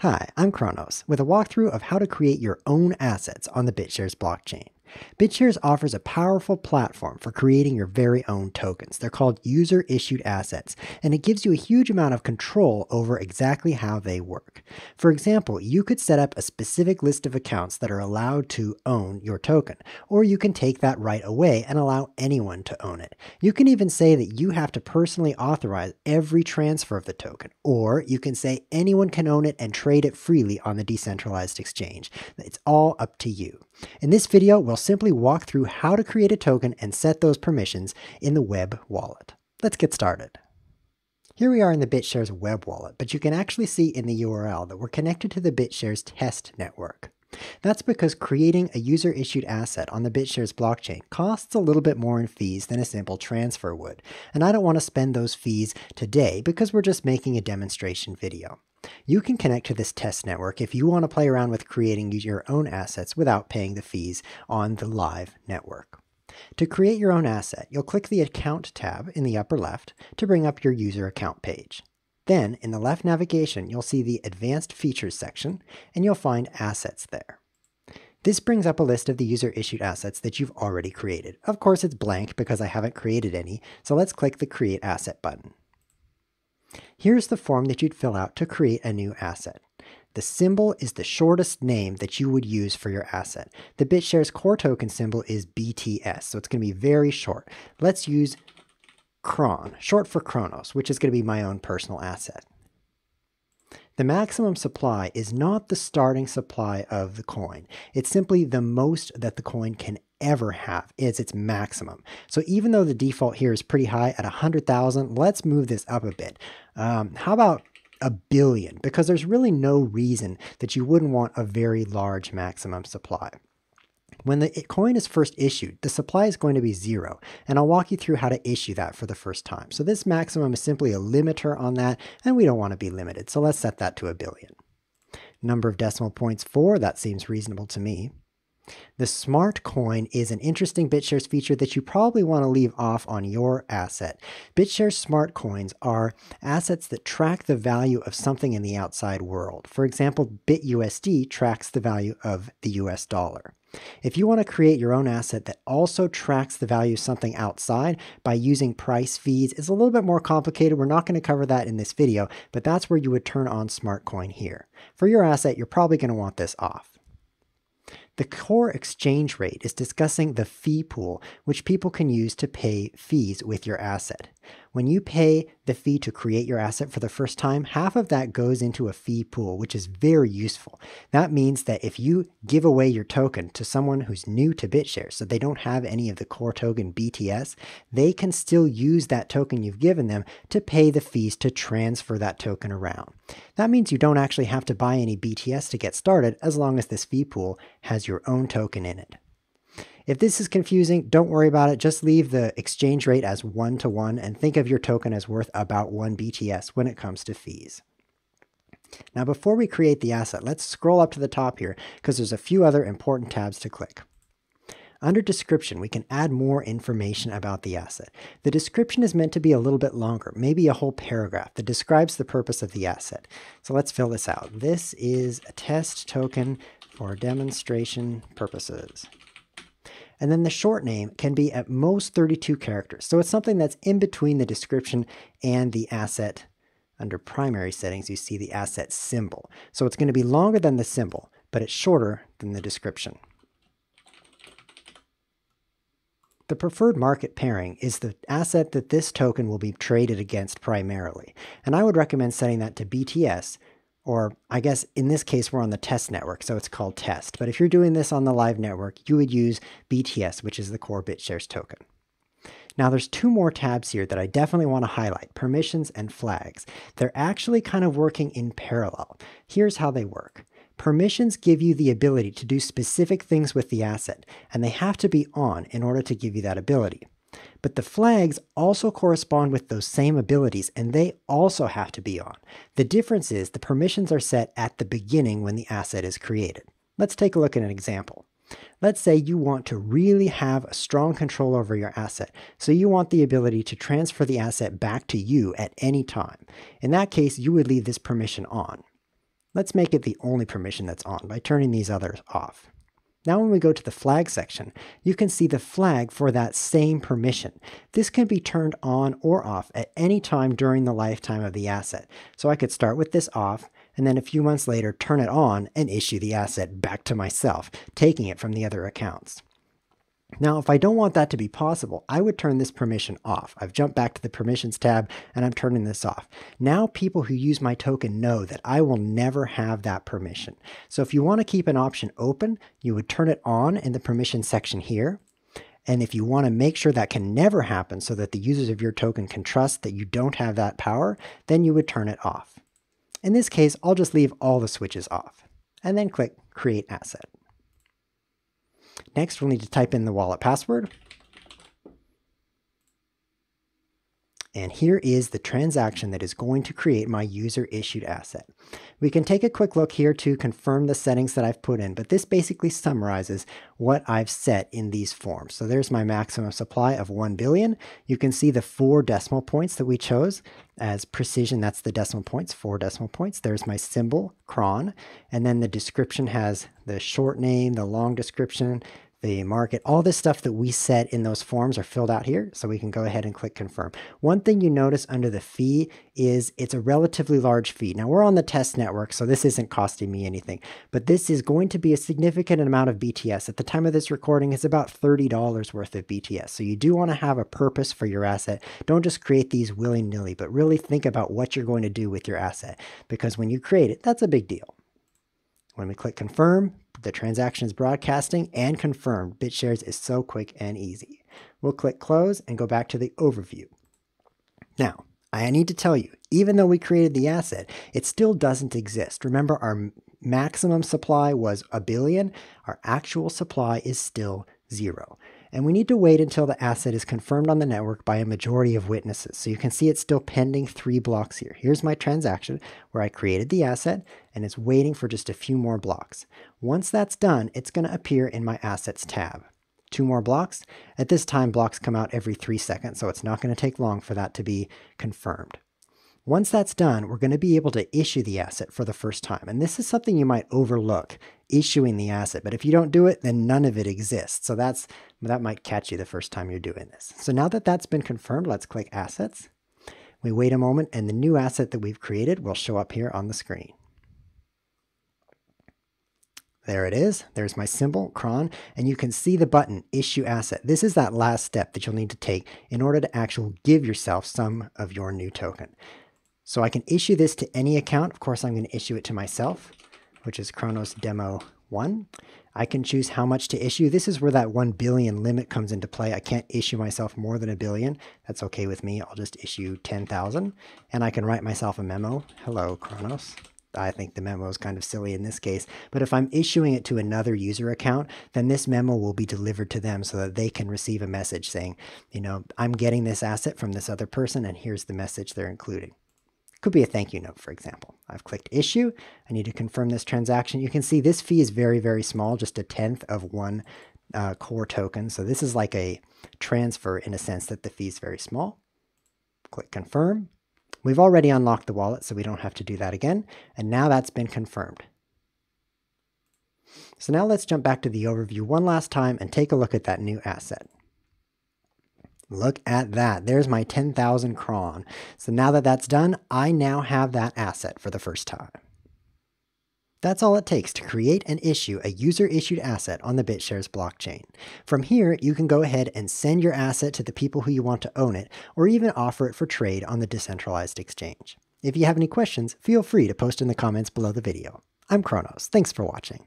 Hi, I'm Chronos with a walkthrough of how to create your own assets on the BitShares blockchain. BitShares offers a powerful platform for creating your very own tokens. They're called user issued assets, and it gives you a huge amount of control over exactly how they work. For example, you could set up a specific list of accounts that are allowed to own your token, or you can take that right away and allow anyone to own it. You can even say that you have to personally authorize every transfer of the token, or you can say anyone can own it and trade it freely on the decentralized exchange. It's all up to you. In this video, we'll simply walk through how to create a token and set those permissions in the web wallet. Let's get started. Here we are in the BitShares web wallet, but you can actually see in the URL that we're connected to the BitShares test network. That's because creating a user issued asset on the BitShares blockchain costs a little bit more in fees than a simple transfer would, and I don't want to spend those fees today because we're just making a demonstration video. You can connect to this test network if you want to play around with creating your own assets without paying the fees on the live network. To create your own asset, you'll click the Account tab in the upper left to bring up your user account page. Then, in the left navigation, you'll see the Advanced Features section, and you'll find Assets there. This brings up a list of the user-issued assets that you've already created. Of course, it's blank because I haven't created any, so let's click the Create Asset button. Here's the form that you'd fill out to create a new asset. The symbol is the shortest name that you would use for your asset. The BitShares core token symbol is BTS, so it's going to be very short. Let's use Cron, short for Chronos, which is going to be my own personal asset. The maximum supply is not the starting supply of the coin. It's simply the most that the coin can ever have is its maximum. So even though the default here is pretty high at 100,000, let's move this up a bit. Um, how about a billion? Because there's really no reason that you wouldn't want a very large maximum supply. When the coin is first issued, the supply is going to be zero, and I'll walk you through how to issue that for the first time. So this maximum is simply a limiter on that, and we don't want to be limited, so let's set that to a billion. Number of decimal points, four, that seems reasonable to me. The smart coin is an interesting BitShares feature that you probably want to leave off on your asset. BitShares smart coins are assets that track the value of something in the outside world. For example, BitUSD tracks the value of the US dollar. If you want to create your own asset that also tracks the value of something outside by using price feeds, it's a little bit more complicated. We're not going to cover that in this video, but that's where you would turn on SmartCoin here. For your asset, you're probably going to want this off. The core exchange rate is discussing the fee pool, which people can use to pay fees with your asset. When you pay the fee to create your asset for the first time, half of that goes into a fee pool, which is very useful. That means that if you give away your token to someone who's new to BitShares, so they don't have any of the core token BTS, they can still use that token you've given them to pay the fees to transfer that token around. That means you don't actually have to buy any BTS to get started as long as this fee pool has your own token in it. If this is confusing, don't worry about it. Just leave the exchange rate as one to one and think of your token as worth about one BTS when it comes to fees. Now, before we create the asset, let's scroll up to the top here because there's a few other important tabs to click. Under description, we can add more information about the asset. The description is meant to be a little bit longer, maybe a whole paragraph that describes the purpose of the asset. So let's fill this out. This is a test token for demonstration purposes. And then the short name can be at most 32 characters. So it's something that's in between the description and the asset. Under primary settings, you see the asset symbol. So it's going to be longer than the symbol, but it's shorter than the description. The preferred market pairing is the asset that this token will be traded against primarily. And I would recommend setting that to BTS or I guess in this case, we're on the test network, so it's called test. But if you're doing this on the live network, you would use BTS, which is the core BitShares token. Now there's two more tabs here that I definitely want to highlight, permissions and flags. They're actually kind of working in parallel. Here's how they work. Permissions give you the ability to do specific things with the asset, and they have to be on in order to give you that ability. But the flags also correspond with those same abilities and they also have to be on. The difference is the permissions are set at the beginning when the asset is created. Let's take a look at an example. Let's say you want to really have a strong control over your asset, so you want the ability to transfer the asset back to you at any time. In that case, you would leave this permission on. Let's make it the only permission that's on by turning these others off. Now when we go to the flag section, you can see the flag for that same permission. This can be turned on or off at any time during the lifetime of the asset. So I could start with this off, and then a few months later turn it on and issue the asset back to myself, taking it from the other accounts. Now, if I don't want that to be possible, I would turn this permission off. I've jumped back to the permissions tab and I'm turning this off. Now people who use my token know that I will never have that permission. So if you want to keep an option open, you would turn it on in the permission section here. And if you want to make sure that can never happen so that the users of your token can trust that you don't have that power, then you would turn it off. In this case, I'll just leave all the switches off and then click Create Asset. Next, we'll need to type in the wallet password. And here is the transaction that is going to create my user issued asset. We can take a quick look here to confirm the settings that I've put in, but this basically summarizes what I've set in these forms. So there's my maximum supply of 1 billion. You can see the four decimal points that we chose as precision. That's the decimal points, four decimal points. There's my symbol, cron, and then the description has the short name, the long description, the market, all this stuff that we set in those forms are filled out here. So we can go ahead and click confirm. One thing you notice under the fee is it's a relatively large fee. Now we're on the test network, so this isn't costing me anything, but this is going to be a significant amount of BTS. At the time of this recording, it's about $30 worth of BTS. So you do want to have a purpose for your asset. Don't just create these willy nilly, but really think about what you're going to do with your asset because when you create it, that's a big deal. When we click confirm, the transaction is broadcasting and confirmed. BitShares is so quick and easy. We'll click close and go back to the overview. Now, I need to tell you, even though we created the asset, it still doesn't exist. Remember, our maximum supply was a billion. Our actual supply is still zero and we need to wait until the asset is confirmed on the network by a majority of witnesses. So you can see it's still pending three blocks here. Here's my transaction where I created the asset and it's waiting for just a few more blocks. Once that's done, it's going to appear in my assets tab. Two more blocks. At this time, blocks come out every three seconds, so it's not going to take long for that to be confirmed. Once that's done, we're going to be able to issue the asset for the first time. And this is something you might overlook, issuing the asset. But if you don't do it, then none of it exists. So that's that might catch you the first time you're doing this. So now that that's been confirmed, let's click Assets. We wait a moment and the new asset that we've created will show up here on the screen. There it is. There's my symbol, cron, and you can see the button, Issue Asset. This is that last step that you'll need to take in order to actually give yourself some of your new token. So I can issue this to any account. Of course, I'm going to issue it to myself, which is Chronos Demo 1. I can choose how much to issue. This is where that 1 billion limit comes into play. I can't issue myself more than a billion. That's okay with me. I'll just issue 10,000 and I can write myself a memo. Hello, Chronos. I think the memo is kind of silly in this case, but if I'm issuing it to another user account, then this memo will be delivered to them so that they can receive a message saying, you know, I'm getting this asset from this other person and here's the message they're including. Could be a thank you note, for example. I've clicked issue. I need to confirm this transaction. You can see this fee is very, very small, just a tenth of one uh, core token. So this is like a transfer in a sense that the fee is very small. Click confirm. We've already unlocked the wallet, so we don't have to do that again. And now that's been confirmed. So now let's jump back to the overview one last time and take a look at that new asset. Look at that. There's my 10,000 cron. So now that that's done, I now have that asset for the first time. That's all it takes to create and issue a user-issued asset on the BitShares blockchain. From here, you can go ahead and send your asset to the people who you want to own it, or even offer it for trade on the decentralized exchange. If you have any questions, feel free to post in the comments below the video. I'm Chronos. Thanks for watching.